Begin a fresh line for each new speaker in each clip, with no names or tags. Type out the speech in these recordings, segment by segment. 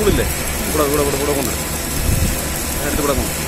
Stool ഇവിടെ ഇവിടെ ഇവിടെ ഇവിടെ കൊണ്ട് അടുത്ത് ഇവിടെ കൊണ്ട്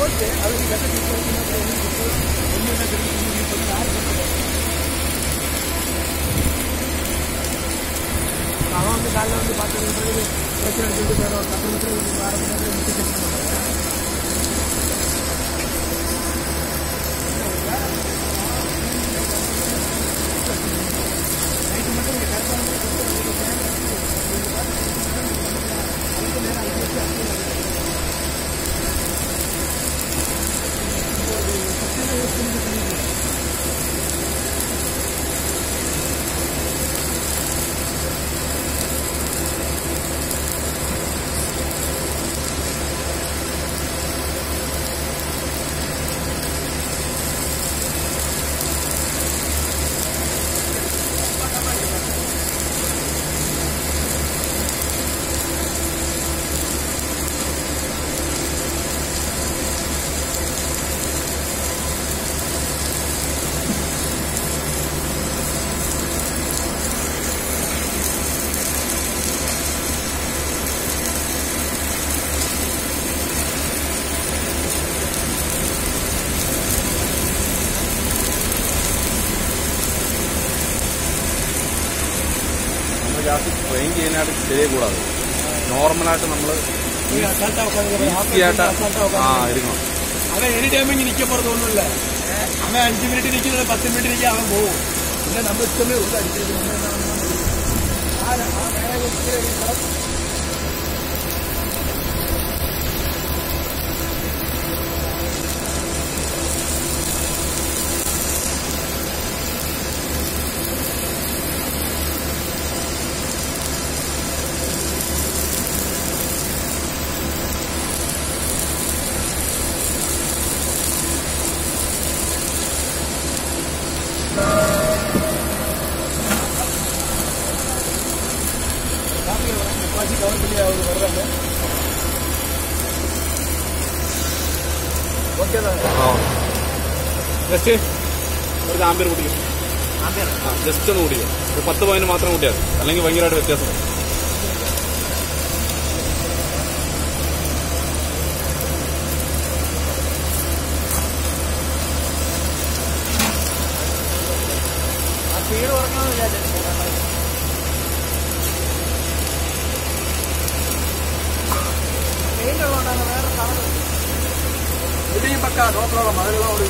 ஓகே அதுக்கு கட்ட ஒன்று என்ன தெரியும் யார் பார்த்து பிரச்சனை சொல்லிட்டு போயிடும் ஆரம்பிச்சு
നമ്മൾ ജാസ്തി ട്രെയിൻ ചെയ്യാനായിട്ട് ശരിയായി കൂടാതെ. നോർമലായിട്ട് നമ്മൾ ഈസിയായിട്ട് ആ ഇരിക്കണം.
അവൻ എനി ടൈം ഇങ്ങനെ തോന്നുന്നില്ല അഞ്ച് മിനിറ്റ് നിൽക്കുന്നത് പത്ത് മിനിറ്റ് നിൽക്കുക അവൻ പോകും പിന്നെ നമ്മൾ ഇഷ്ടമേ ഉള്ളൂ അടിച്ചിട്ട് ആ
ജസ്റ്റ് ഒരു ആംബിയർ കുടിക്കും ആ ജസ്റ്റ് ഒന്ന് കുടിക്കും ഒരു പത്ത് പോയിന്റ് മാത്രം കൂട്ടിയാൽ അല്ലെങ്കിൽ ഭയങ്കരമായിട്ട് വ്യത്യാസം
സ്പീഡ് കുറയ്ക്കണമെന്ന് വിചാരിച്ചു വേറെ കളർ ഇതിയും പക്ക നോ പ്രോബ്ലം അതിലുള്ള ഒരു